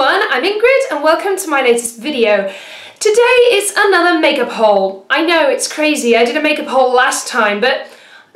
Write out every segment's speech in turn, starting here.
everyone, I'm Ingrid and welcome to my latest video. Today is another makeup haul. I know it's crazy, I did a makeup haul last time, but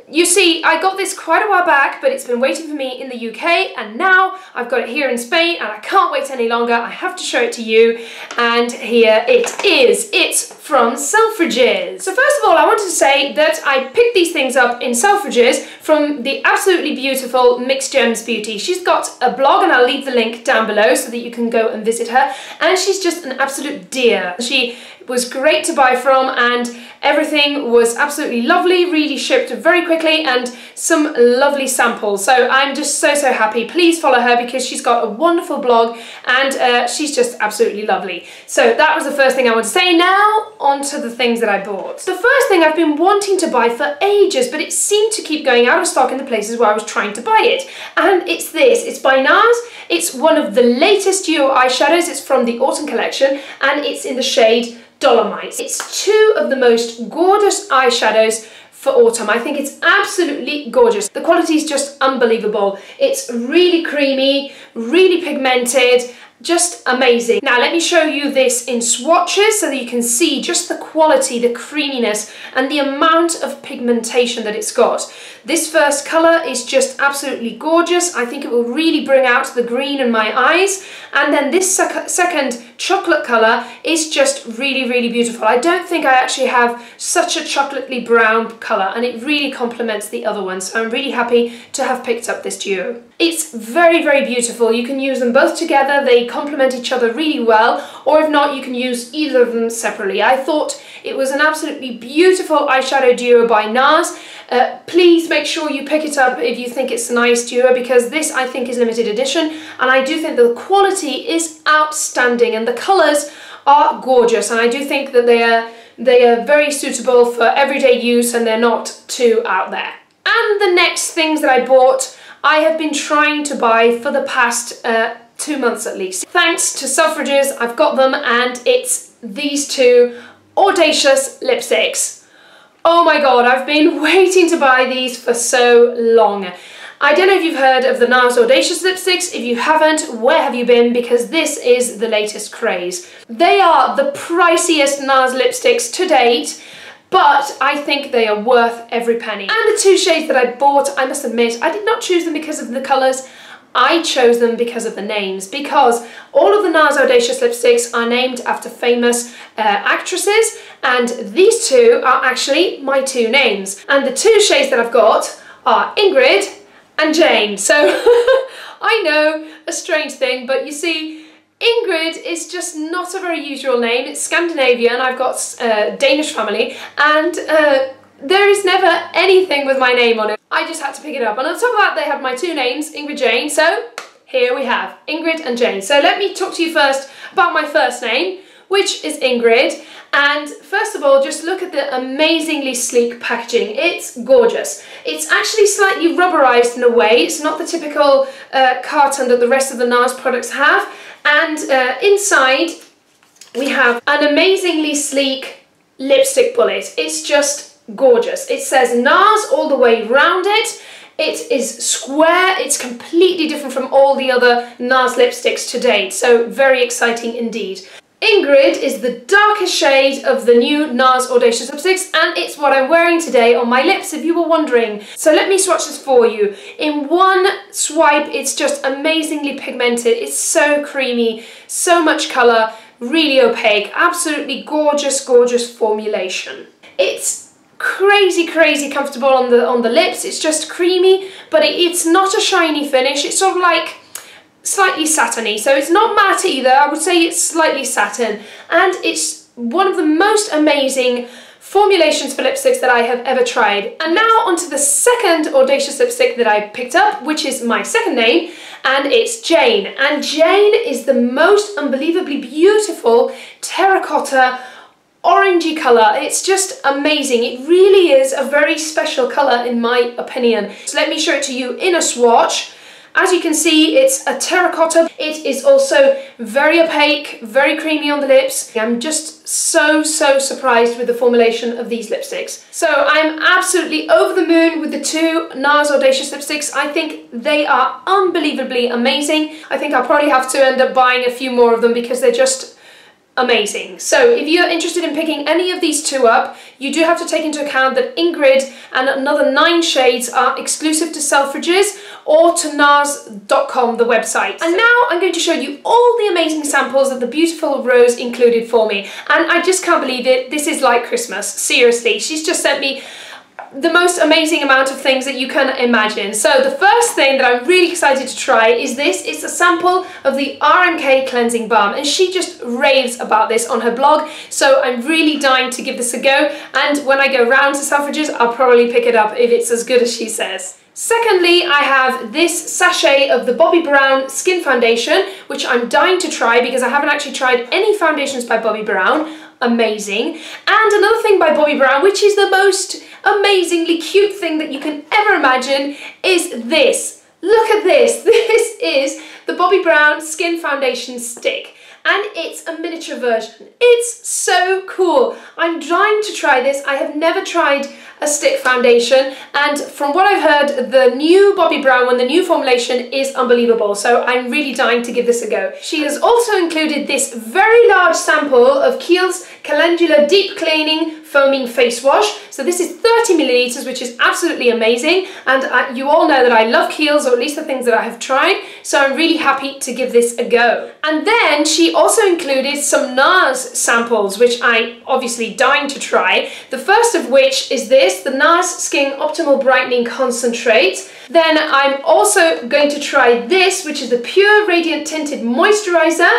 you see, I got this quite a while back, but it's been waiting for me in the UK, and now I've got it here in Spain, and I can't wait any longer. I have to show it to you, and here it is. It's from Selfridges. So first of all, I wanted to say that I picked these things up in Selfridges from the absolutely beautiful Mixed Gems Beauty. She's got a blog, and I'll leave the link down below so that you can go and visit her, and she's just an absolute dear. She was great to buy from, and Everything was absolutely lovely, really shipped very quickly and some lovely samples. So I'm just so, so happy. Please follow her because she's got a wonderful blog and uh, she's just absolutely lovely. So that was the first thing I want to say. Now on to the things that I bought. The first thing I've been wanting to buy for ages, but it seemed to keep going out of stock in the places where I was trying to buy it. And it's this, it's by NARS. It's one of the latest duo eyeshadows. It's from the autumn collection and it's in the shade Dolomite. It's two of the most gorgeous eyeshadows for autumn. I think it's absolutely gorgeous. The quality is just unbelievable. It's really creamy, really pigmented, just amazing. Now let me show you this in swatches so that you can see just the quality, the creaminess and the amount of pigmentation that it's got. This first colour is just absolutely gorgeous. I think it will really bring out the green in my eyes. And then this sec second chocolate colour is just really, really beautiful. I don't think I actually have such a chocolatey brown colour and it really complements the other one. So I'm really happy to have picked up this duo. It's very, very beautiful. You can use them both together. They complement each other really well. Or if not, you can use either of them separately. I thought it was an absolutely beautiful eyeshadow duo by NARS. Uh, please make sure you pick it up if you think it's a nice duo because this I think is limited edition and I do think the quality is outstanding and the colours are gorgeous and I do think that they are they are very suitable for everyday use and they're not too out there. And the next things that I bought I have been trying to buy for the past uh, two months at least. Thanks to Selfridges, I've got them and it's these two Audacious lipsticks. Oh my god, I've been waiting to buy these for so long. I don't know if you've heard of the NARS Audacious lipsticks. If you haven't, where have you been? Because this is the latest craze. They are the priciest NARS lipsticks to date, but I think they are worth every penny. And the two shades that I bought, I must admit, I did not choose them because of the colours. I chose them because of the names, because all of the NARS Audacious lipsticks are named after famous uh, actresses, and these two are actually my two names. And the two shades that I've got are Ingrid and Jane. So I know, a strange thing, but you see, Ingrid is just not a very usual name. It's Scandinavian, I've got uh, Danish family, and uh, there is never anything with my name on it. I just had to pick it up. And on top of that, they have my two names, Ingrid Jane. So here we have Ingrid and Jane. So let me talk to you first about my first name, which is Ingrid. And first of all, just look at the amazingly sleek packaging. It's gorgeous. It's actually slightly rubberized in a way. It's not the typical uh, carton that the rest of the NARS products have. And uh, inside, we have an amazingly sleek lipstick bullet. It's just gorgeous. It says NARS all the way round it. It is square, it's completely different from all the other NARS lipsticks to date, so very exciting indeed. Ingrid is the darkest shade of the new NARS Audacious lipsticks and it's what I'm wearing today on my lips if you were wondering. So let me swatch this for you. In one swipe it's just amazingly pigmented, it's so creamy, so much colour, really opaque, absolutely gorgeous, gorgeous formulation. It's crazy, crazy comfortable on the on the lips. It's just creamy, but it, it's not a shiny finish. It's sort of like slightly satiny. So it's not matte either. I would say it's slightly satin. And it's one of the most amazing formulations for lipsticks that I have ever tried. And now onto the second Audacious lipstick that I picked up, which is my second name, and it's Jane. And Jane is the most unbelievably beautiful terracotta orangey colour. It's just amazing. It really is a very special colour in my opinion. So let me show it to you in a swatch As you can see, it's a terracotta. It is also very opaque, very creamy on the lips. I'm just so, so surprised with the formulation of these lipsticks. So I'm absolutely over the moon with the two NARS Audacious lipsticks. I think they are unbelievably amazing. I think I'll probably have to end up buying a few more of them because they're just amazing. So if you're interested in picking any of these two up, you do have to take into account that Ingrid and another nine shades are exclusive to Selfridges or to NARS.com, the website. And now I'm going to show you all the amazing samples that the beautiful Rose included for me. And I just can't believe it. This is like Christmas. Seriously, she's just sent me the most amazing amount of things that you can imagine. So the first thing that I'm really excited to try is this. It's a sample of the RMK Cleansing Balm and she just raves about this on her blog. So I'm really dying to give this a go and when I go round to Selfridges I'll probably pick it up if it's as good as she says. Secondly, I have this sachet of the Bobbi Brown Skin Foundation, which I'm dying to try because I haven't actually tried any foundations by Bobbi Brown. Amazing. And another thing by Bobbi Brown, which is the most amazingly cute thing that you can ever imagine is this. Look at this. This is the Bobbi Brown Skin Foundation Stick and it's a miniature version. It's so cool. I'm dying to try this. I have never tried a stick foundation and from what I've heard the new Bobbi Brown one, the new formulation is unbelievable so I'm really dying to give this a go. She has also included this very large sample of Kiehl's Calendula Deep Cleansing Foaming Face Wash. So this is 30 milliliters, which is absolutely amazing. And I, you all know that I love Kiehl's, or at least the things that I have tried. So I'm really happy to give this a go. And then she also included some NARS samples, which I obviously dying to try. The first of which is this, the NARS Skin Optimal Brightening Concentrate. Then I'm also going to try this, which is the Pure Radiant Tinted Moisturizer.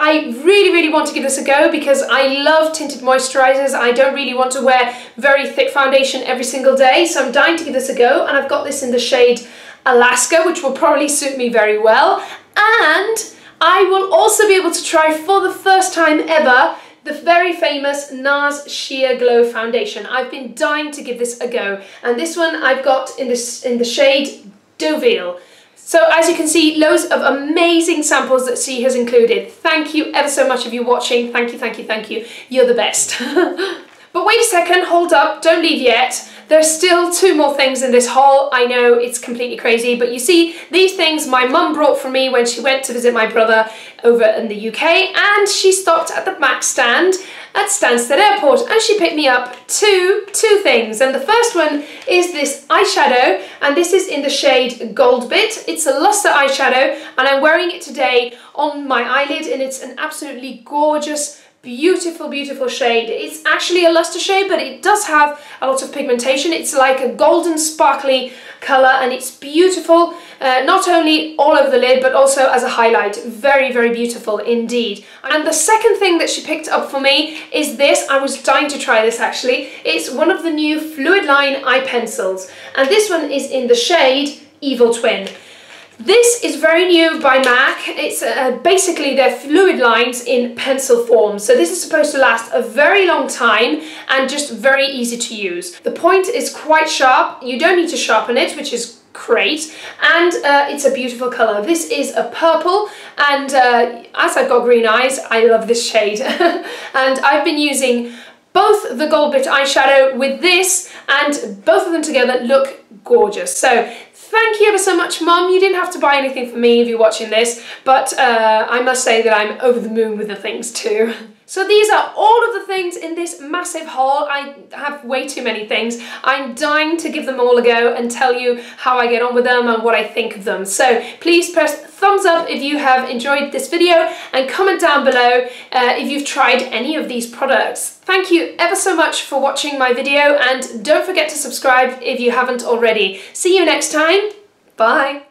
I really, really want to give this a go because I love tinted moisturizers. I don't really want to wear very thick foundation every single day, so I'm dying to give this a go. And I've got this in the shade Alaska, which will probably suit me very well. And I will also be able to try for the first time ever the very famous NARS Sheer Glow Foundation. I've been dying to give this a go. And this one I've got in, this, in the shade Deauville. So as you can see, loads of amazing samples that she has included. Thank you ever so much if you're watching. Thank you, thank you, thank you. You're the best. but wait a second, hold up, don't leave yet. There's still two more things in this haul. I know it's completely crazy, but you see, these things my mum brought for me when she went to visit my brother over in the UK, and she stopped at the MAC stand at Stansted Airport and she picked me up two, two things. And the first one is this eyeshadow and this is in the shade Goldbit. It's a luster eyeshadow and I'm wearing it today on my eyelid and it's an absolutely gorgeous beautiful beautiful shade. It's actually a luster shade but it does have a lot of pigmentation. It's like a golden sparkly color and it's beautiful uh, not only all over the lid but also as a highlight. Very very beautiful indeed. And the second thing that she picked up for me is this. I was dying to try this actually. It's one of the new Fluidline eye pencils and this one is in the shade Evil Twin this is very new by MAC. It's uh, basically their Fluidlines in pencil form. So this is supposed to last a very long time and just very easy to use. The point is quite sharp. You don't need to sharpen it, which is great and uh, it's a beautiful color this is a purple and uh, as I've got green eyes I love this shade and I've been using both the Goldbit eyeshadow with this and both of them together look gorgeous so Thank you ever so much, Mum. You didn't have to buy anything for me if you're watching this, but uh, I must say that I'm over the moon with the things too. So these are all of the things in this massive haul. I have way too many things. I'm dying to give them all a go and tell you how I get on with them and what I think of them. So please press thumbs up if you have enjoyed this video and comment down below uh, if you've tried any of these products. Thank you ever so much for watching my video and don't forget to subscribe if you haven't already. See you next time. Bye.